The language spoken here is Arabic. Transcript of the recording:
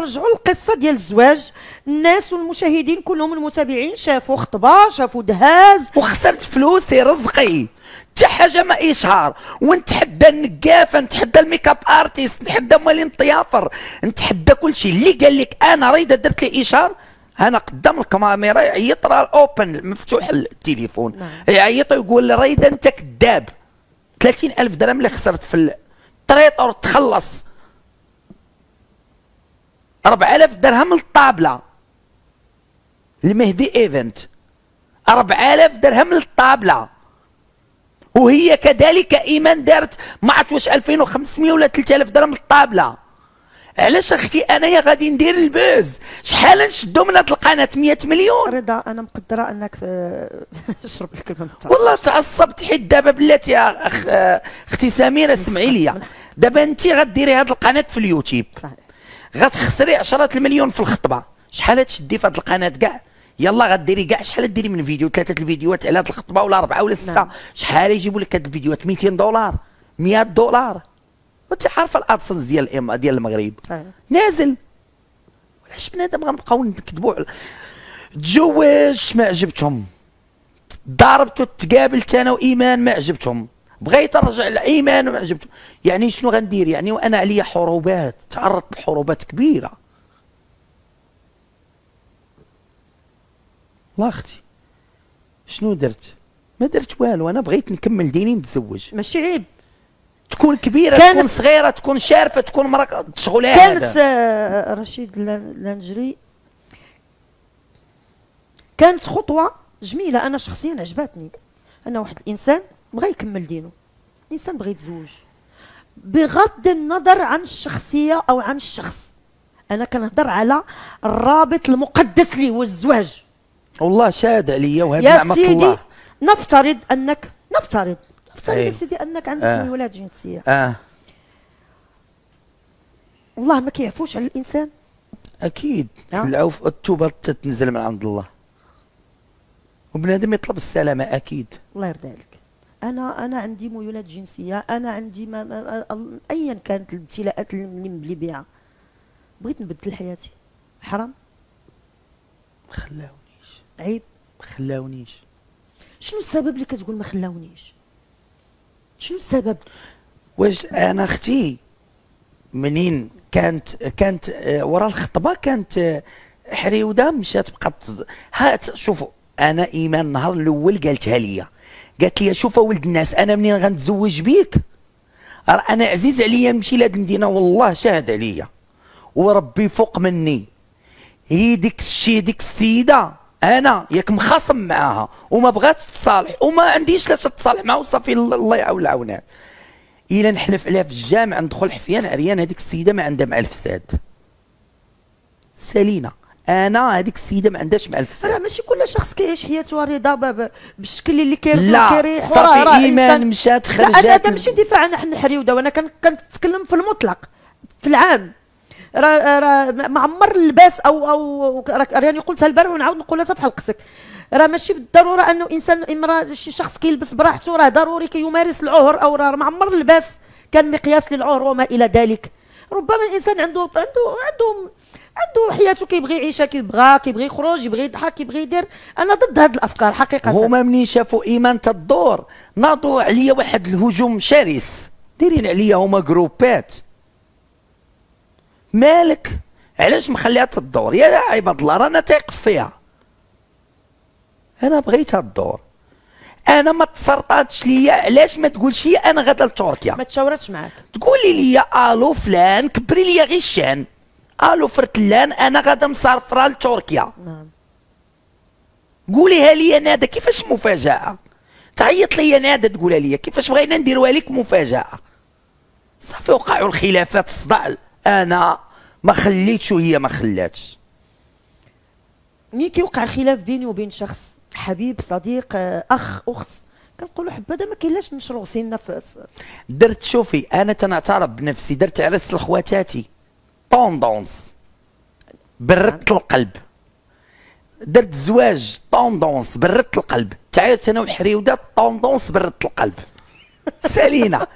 نرجعوا للقصة ديال الزواج. الناس والمشاهدين كلهم المتابعين شافوا خطبة شافوا دهاز. وخسرت فلوسي رزقي. حتى حاجة ما اشهار ونتحدى النقافه نتحدى ال make-up artist نتحدى مالين الطيافر نتحدى كل شيء. اللي قال لك أنا رضا درت لي إشهار أنا قدام الكاميرا يعيط راه open مفتوح التليفون. نعم. يعيط ويقول رضا أنت كذاب. 30000 درهم اللي خسرت في ال traiteur تخلص. 4000 درهم للطابلة. المهدي إيفنت. 4000 درهم للطابلة. وهي كذلك إيمان دارت ما عرفت واش 2500 ولا 3000 درهم للطابلة. علاش أختي انايا غادي ندير ال buzz؟ شحال نشدو من هاد القناة؟ 100 مليون. رضا أنا مقدرة أنك تشرب الكلمة والله تعصبت حيت دابا بلاتي يا أخ أختي سميرة سمعي لي دابا انت غديري هاد القناة في اليوتيوب. غتخسري عشرات المليون في الخطبة. شحال تشدي في هاد القناة كاع؟ يلا غديري كاع شحال ديري من فيديو ثلاثة الفيديوهات على هاد الخطبة ولا أربعة ولا ستة. نعم. شحال يجيبوا لك هاد الفيديوهات؟ 200 دولار. 100 دولار. وانت عارفة ال AdSense ديال الام ديال المغرب؟ نازل. ولاش بنادم غنبقاو نكذبوا تزوجت ما عجبتهم. ضربت وتقابلت أنا وإيمان ما عجبتهم. بغيت نرجع لايمان وما عجبتهم يعني شنو غندير؟ يعني وأنا عليا حروبات تعرضت لحروبات كبيرة. الله أختي شنو درت؟ ما درت والو أنا بغيت نكمل ديني نتزوج. ماشي عيب. تكون كبيرة كانت تكون صغيرة تكون شارفة تكون مرأة شغلها كانت آه رشيد لانجري. كانت خطوة جميلة أنا شخصيا عجبتني. أنا واحد الإنسان بغى يكمل دينه. انسان بغى يتزوج. بغض النظر عن الشخصية أو عن الشخص. أنا كنهضر على الرابط المقدس اللي هو الزواج والله شاد عليا وهذا نعمة الله. يا سيدي نفترض انك نفترض. نفترض يا سيدي أنك عندك آه. ميولات جنسية. آه. والله ما كيعفوش على الإنسان. أكيد. آه. العوف التوبة تنزل من عند الله. وبنادم يطلب السلامة أكيد. الله يرضى عليك. أنا أنا عندي ميولات جنسية أنا عندي ما ما ايا كانت الابتلاءات اللي مبلي بها بغيت نبدل حياتي. حرام؟ خلاونيش. عيب. خلاونيش. شنو السبب اللي كتقول ما خلاونيش؟ شنو السبب؟ واش أنا أختي منين كانت كانت آه، ورا الخطبة كانت آه، حريودة مشات بقات هات شوفوا أنا إيمان النهار الأول قالتها لي قالت لي شوف ولد الناس أنا منين غنتزوج بيك؟ أنا عزيز عليا نمشي لهاد المدينة والله شاهد عليا. وربي فوق مني. هي ديك الشي ديك السيدة أنا ياك مخاصم معاها وما بغاتش تصالح وما عنديش لاش تصالح معها وصافي الله يعاون العونات إلا نحلف عليها في الجامع ندخل حفيان عريان هذيك السيدة ما عندها مع الفساد سالينا أنا هذيك السيدة ما عندهاش مع الفساد راه ماشي كل شخص كيعيش حياته رضا بالشكل اللي كيرضي وكيريح. صافي إيمان مشات خرجت لا هذا ماشي دفاع عن حنا حريوده وأنا كنتكلم في المطلق في العام. راه راه ما عمر اللباس أو أو راني قلتها البارح ونعاود نقولها حتى بحال قصك راه ماشي بالضرورة أنه انسان امراه شي شخص كيلبس براحته راه ضروري كيمارس العهر أو راه ما عمر اللباس كان مقياس للعهر وما إلى ذلك. ربما الإنسان عنده عنده عنده عنده حياته كيبغي يعيشها كيبغى كيبغي يخرج يبغي يضحك كيبغي يدير. أنا ضد هاد الأفكار حقيقة. هما منين شافوا إيمان تدور ناضوا عليا واحد الهجوم شرس. دايرين عليا هما جروبات. مالك؟ علاش مخليها تدور يا عباد الله رانا تايق فيها. أنا بغيتها تدور أنا ما تسرطاتش ليا. علاش ما تقولش أنا غادا لتركيا؟ ما تشاورتش معاك. تقولي لي آلو فلان كبري لي غير الشان ألو فرتلان أنا غادا مسافره لتركيا. نعم. قوليها لي نادا كيفاش مفاجأة؟ تعيط لي نادا تقولها لي كيفاش بغينا نديروها لك مفاجأة؟ صافي وقعوا الخلافات الصداع. أنا ما خليتش وهي ما خلاتش. ملي كيوقع خلاف بيني وبين شخص؟ حبيب صديق أخ أخت؟ كنقولوا حبذا ما كاينلاش نشرو في درت شوفي أنا تنعترف بنفسي درت عرس لخواتاتي. tendance بردت القلب. درت زواج tendance بردت القلب. تعيرت أنا وحريودة tendance بردت القلب. سالينا.